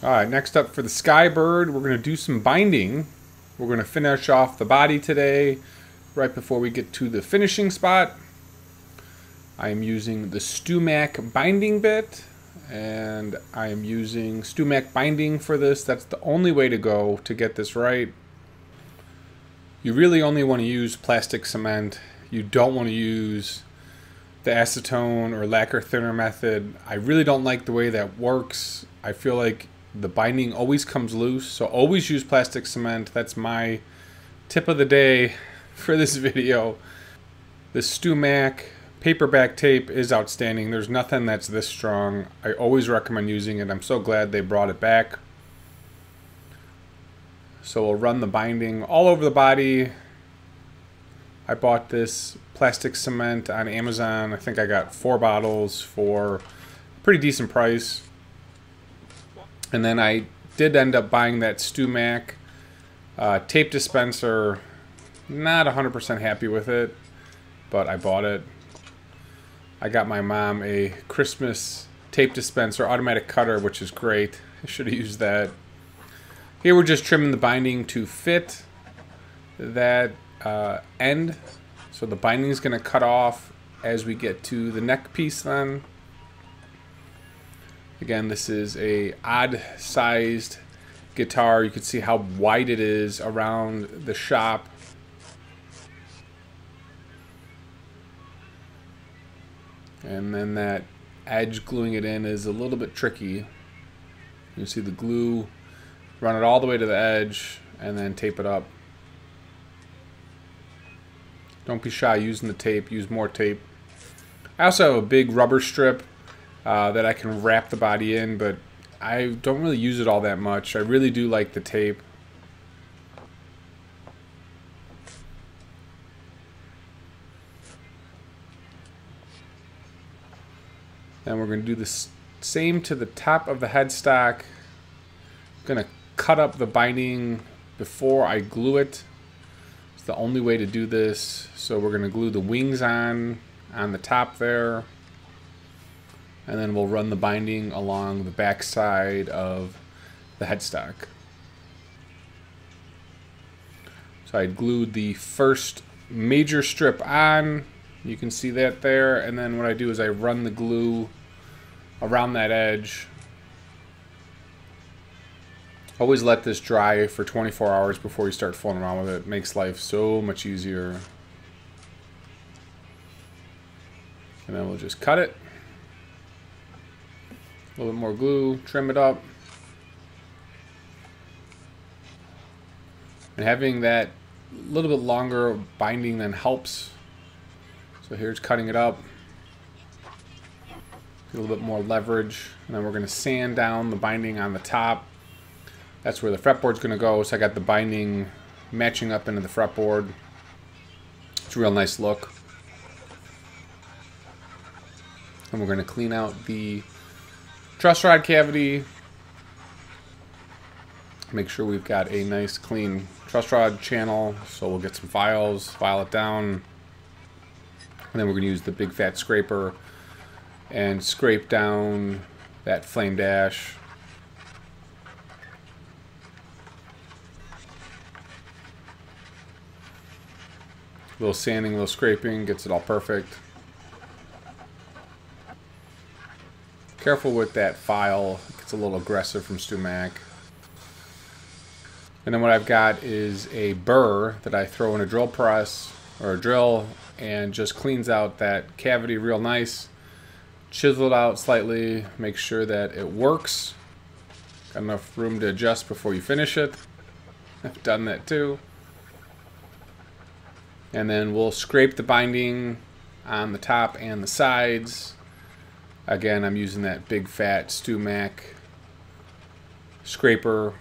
All right, next up for the Skybird, we're going to do some binding. We're going to finish off the body today right before we get to the finishing spot. I am using the StewMac binding bit and I am using StewMac binding for this. That's the only way to go to get this right. You really only want to use plastic cement. You don't want to use the acetone or lacquer thinner method. I really don't like the way that works. I feel like the binding always comes loose. So always use plastic cement. That's my tip of the day for this video. The StewMac paperback tape is outstanding. There's nothing that's this strong. I always recommend using it. I'm so glad they brought it back. So we'll run the binding all over the body. I bought this plastic cement on Amazon. I think I got four bottles for a pretty decent price. And then I did end up buying that StewMac uh, tape dispenser. Not 100% happy with it, but I bought it. I got my mom a Christmas tape dispenser automatic cutter, which is great. I should have used that. Here we're just trimming the binding to fit that uh, end. So the binding is going to cut off as we get to the neck piece then. Again, this is a odd sized guitar. You can see how wide it is around the shop. And then that edge gluing it in is a little bit tricky. You see the glue, run it all the way to the edge, and then tape it up. Don't be shy using the tape, use more tape. I also have a big rubber strip uh, that I can wrap the body in, but I don't really use it all that much. I really do like the tape. Then we're going to do the same to the top of the headstock. I'm going to cut up the binding before I glue it. It's the only way to do this. So we're going to glue the wings on on the top there and then we'll run the binding along the back side of the headstock. So I glued the first major strip on, you can see that there, and then what I do is I run the glue around that edge. Always let this dry for 24 hours before you start fooling around with it. it makes life so much easier. And then we'll just cut it. A little bit more glue, trim it up. And having that little bit longer binding then helps. So here's cutting it up. A little bit more leverage. And then we're going to sand down the binding on the top. That's where the fretboard's going to go. So I got the binding matching up into the fretboard. It's a real nice look. And we're going to clean out the Truss rod cavity. Make sure we've got a nice clean truss rod channel. So we'll get some files, file it down. And then we're to use the big fat scraper and scrape down that flame dash. A little sanding, a little scraping gets it all perfect. Careful with that file. It gets a little aggressive from StewMac. And then what I've got is a burr that I throw in a drill press or a drill and just cleans out that cavity real nice. Chisel it out slightly, make sure that it works. Got enough room to adjust before you finish it. I've done that too. And then we'll scrape the binding on the top and the sides Again, I'm using that big fat StewMac scraper.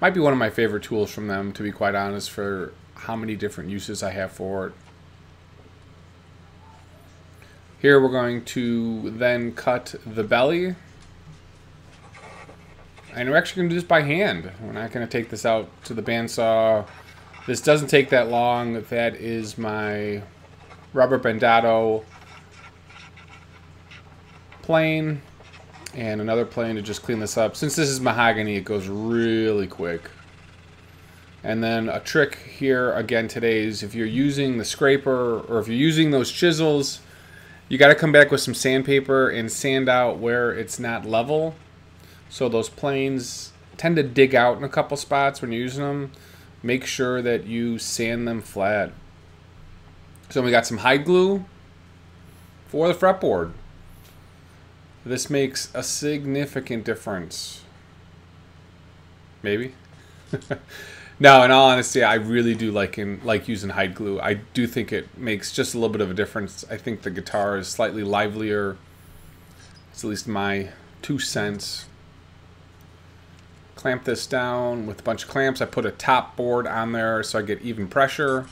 Might be one of my favorite tools from them, to be quite honest, for how many different uses I have for it. Here we're going to then cut the belly. And we're actually going to do this by hand. We're not going to take this out to the bandsaw. This doesn't take that long. That is my rubber bandado plane. And another plane to just clean this up. Since this is mahogany, it goes really quick. And then a trick here again today is if you're using the scraper or if you're using those chisels, you got to come back with some sandpaper and sand out where it's not level. So those planes tend to dig out in a couple spots when you're using them. Make sure that you sand them flat. So we got some hide glue for the fretboard. This makes a significant difference. Maybe. no, in all honesty, I really do like in, like using hide glue. I do think it makes just a little bit of a difference. I think the guitar is slightly livelier. It's at least my two cents. Clamp this down with a bunch of clamps. I put a top board on there so I get even pressure.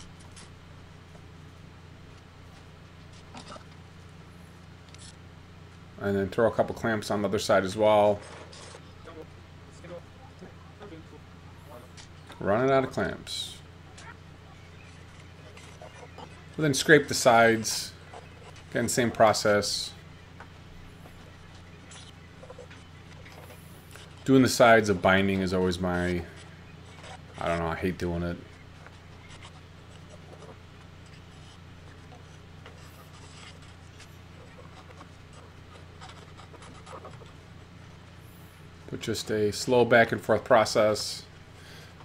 And then throw a couple clamps on the other side as well. Running out of clamps. then scrape the sides. Again, same process. Doing the sides of binding is always my... I don't know, I hate doing it. But just a slow back and forth process.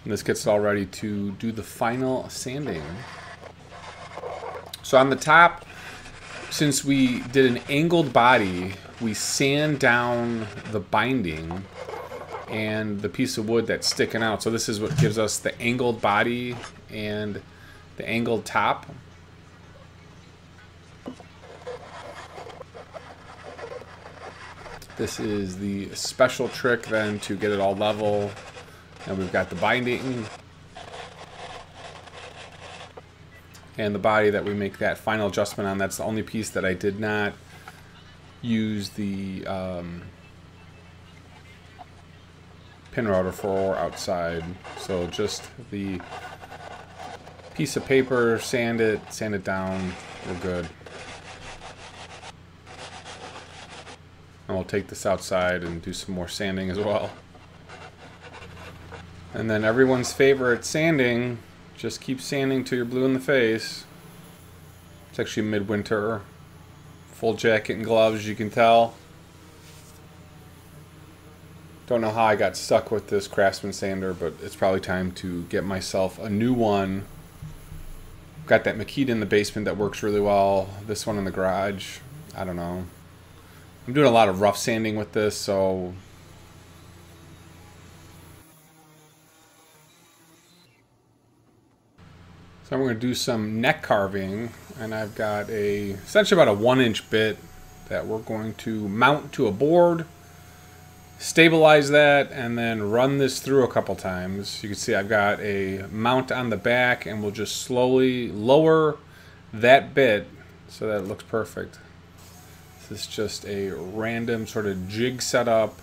And this gets all ready to do the final sanding. So on the top, since we did an angled body, we sand down the binding and the piece of wood that's sticking out. So this is what gives us the angled body and the angled top. This is the special trick then to get it all level. And we've got the binding. And the body that we make that final adjustment on. That's the only piece that I did not use the um, pin router for outside. So just the piece of paper, sand it, sand it down, we're good. And we'll take this outside and do some more sanding as well. And then everyone's favorite sanding, just keep sanding till you're blue in the face. It's actually midwinter. Full jacket and gloves, you can tell. Don't know how I got stuck with this Craftsman sander, but it's probably time to get myself a new one. Got that Makita in the basement that works really well. This one in the garage. I don't know. I'm doing a lot of rough sanding with this, so... So I'm going to do some neck carving, and I've got a essentially about a one inch bit that we're going to mount to a board, stabilize that, and then run this through a couple times. You can see I've got a mount on the back, and we'll just slowly lower that bit so that it looks perfect. This is just a random sort of jig setup.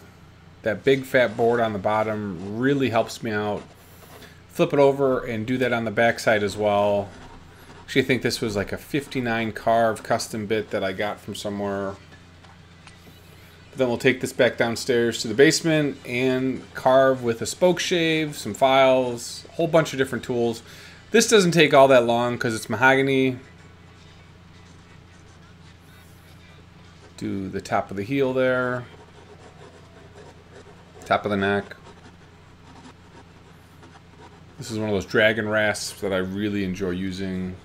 That big fat board on the bottom really helps me out. Flip it over and do that on the back side as well. Actually, I think this was like a 59 carve custom bit that I got from somewhere. But then we'll take this back downstairs to the basement and carve with a spoke shave, some files, a whole bunch of different tools. This doesn't take all that long because it's mahogany. Do the top of the heel there, top of the neck. This is one of those dragon rasps that I really enjoy using.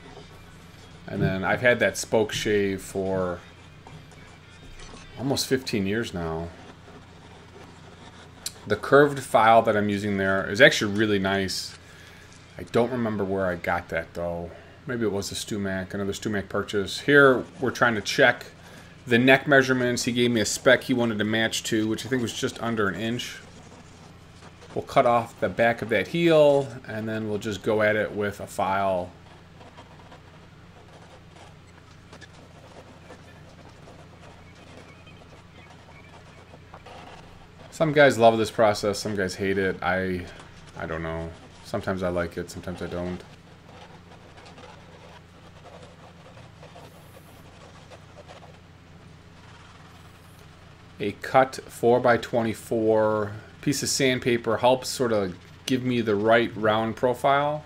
And then I've had that spoke shave for almost 15 years now. The curved file that I'm using there is actually really nice. I don't remember where I got that though. Maybe it was a StewMac, another StewMac purchase. Here we're trying to check the neck measurements, he gave me a spec he wanted to match to, which I think was just under an inch. We'll cut off the back of that heel, and then we'll just go at it with a file. Some guys love this process, some guys hate it. I, I don't know. Sometimes I like it, sometimes I don't. A cut 4x24 piece of sandpaper helps sort of give me the right round profile.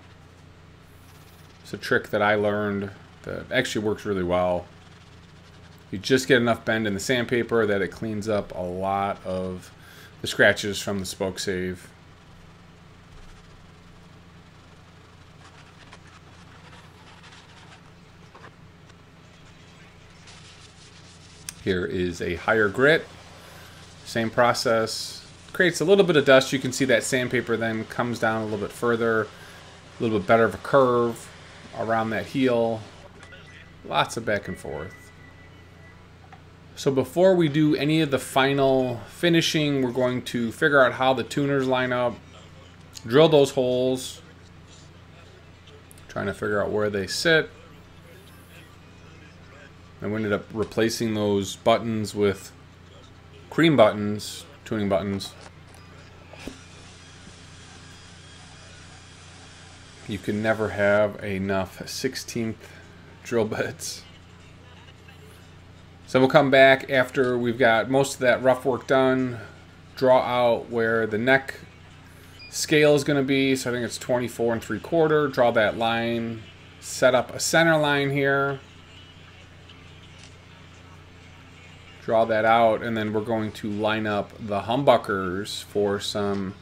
It's a trick that I learned that actually works really well. You just get enough bend in the sandpaper that it cleans up a lot of the scratches from the spoke shave. Here is a higher grit. Same process. Creates a little bit of dust. You can see that sandpaper then comes down a little bit further. A little bit better of a curve around that heel. Lots of back and forth. So before we do any of the final finishing, we're going to figure out how the tuners line up, drill those holes, trying to figure out where they sit. And we ended up replacing those buttons with cream buttons, tuning buttons. You can never have enough 16th drill bits. So we'll come back after we've got most of that rough work done, draw out where the neck scale is going to be. So I think it's 24 and 3 quarter. Draw that line, set up a center line here. Draw that out, and then we're going to line up the humbuckers for some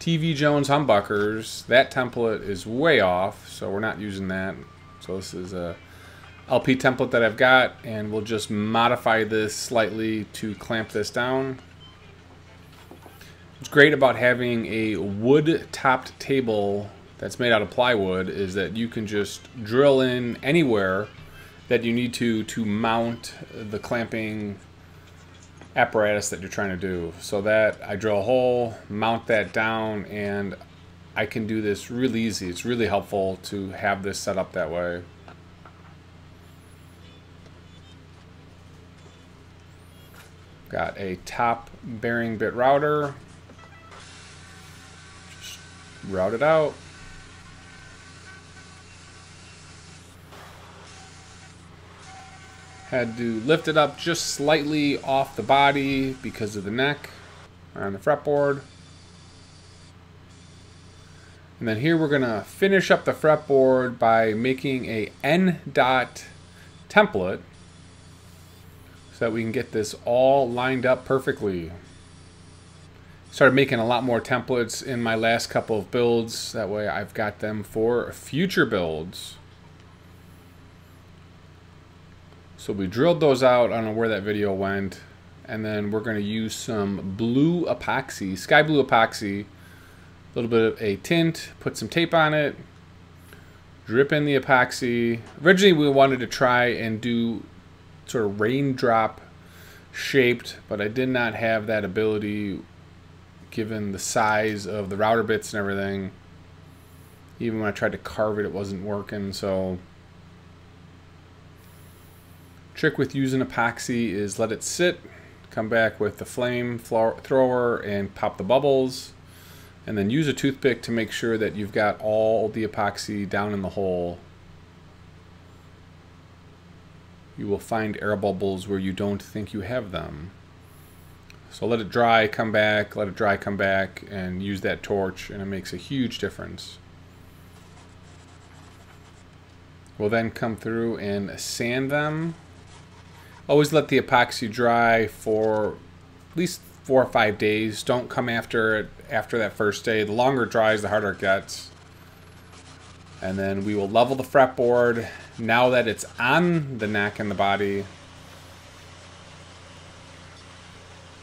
TV Jones humbuckers. That template is way off, so we're not using that. So this is a LP template that I've got and we'll just modify this slightly to clamp this down. What's great about having a wood topped table that's made out of plywood is that you can just drill in anywhere that you need to to mount the clamping apparatus that you're trying to do. So that I drill a hole, mount that down, and I can do this really easy. It's really helpful to have this set up that way. Got a top bearing bit router. Just route it out. Had to lift it up just slightly off the body because of the neck on the fretboard. And then here we're going to finish up the fretboard by making a N dot template so that we can get this all lined up perfectly. Started making a lot more templates in my last couple of builds. That way I've got them for future builds. So we drilled those out. I don't know where that video went. And then we're going to use some blue epoxy, sky blue epoxy. A little bit of a tint, put some tape on it, drip in the epoxy. Originally we wanted to try and do sort of raindrop shaped, but I did not have that ability given the size of the router bits and everything. Even when I tried to carve it, it wasn't working. So, trick with using epoxy is let it sit, come back with the flame thrower and pop the bubbles, and then use a toothpick to make sure that you've got all the epoxy down in the hole you will find air bubbles where you don't think you have them. So let it dry, come back, let it dry, come back, and use that torch, and it makes a huge difference. We'll then come through and sand them. Always let the epoxy dry for at least four or five days. Don't come after it after that first day. The longer it dries, the harder it gets. And then we will level the fretboard now that it's on the neck and the body.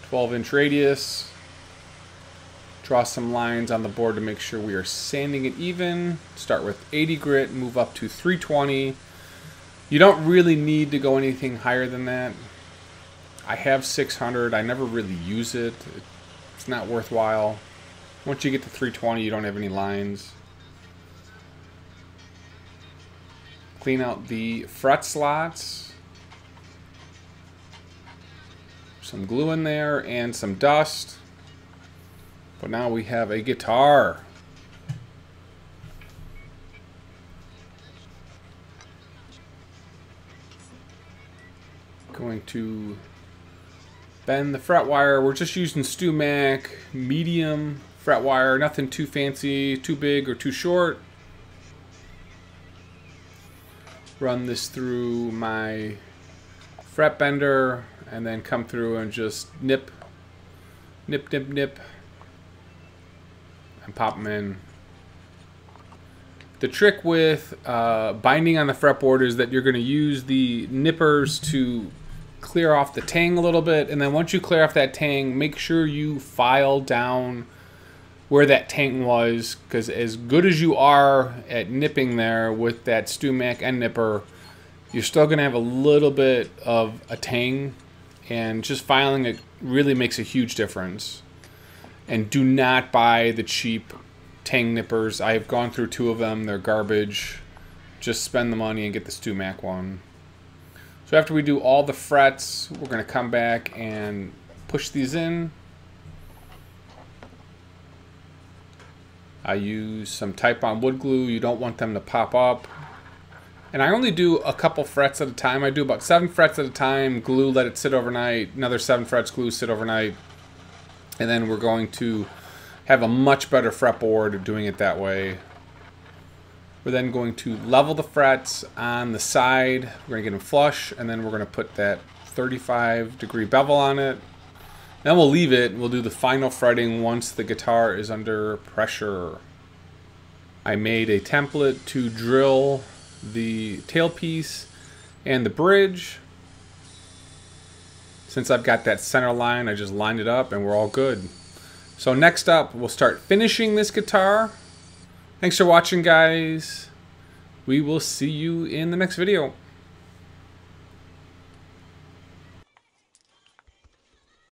12 inch radius. Draw some lines on the board to make sure we are sanding it even. Start with 80 grit, move up to 320. You don't really need to go anything higher than that. I have 600. I never really use it. It's not worthwhile. Once you get to 320, you don't have any lines. Clean out the fret slots. Some glue in there and some dust. But now we have a guitar. Going to Bend the fret wire. We're just using StewMac medium fret wire. Nothing too fancy, too big, or too short. Run this through my fret bender and then come through and just nip, nip, nip, nip, and pop them in. The trick with uh, binding on the fretboard is that you're going to use the nippers to clear off the tang a little bit, and then once you clear off that tang, make sure you file down where that tang was, because as good as you are at nipping there with that StewMac end nipper, you're still going to have a little bit of a tang, and just filing it really makes a huge difference. And do not buy the cheap tang nippers. I've gone through two of them. They're garbage. Just spend the money and get the StewMac one. So after we do all the frets, we're going to come back and push these in. I use some Titebond wood glue. You don't want them to pop up. And I only do a couple frets at a time. I do about seven frets at a time. Glue, let it sit overnight. Another seven frets, glue, sit overnight. And then we're going to have a much better fretboard doing it that way. We're then going to level the frets on the side. We're going to get them flush, and then we're going to put that 35 degree bevel on it. Then we'll leave it. We'll do the final fretting once the guitar is under pressure. I made a template to drill the tailpiece and the bridge. Since I've got that center line, I just lined it up and we're all good. So next up, we'll start finishing this guitar. Thanks for watching, guys. We will see you in the next video.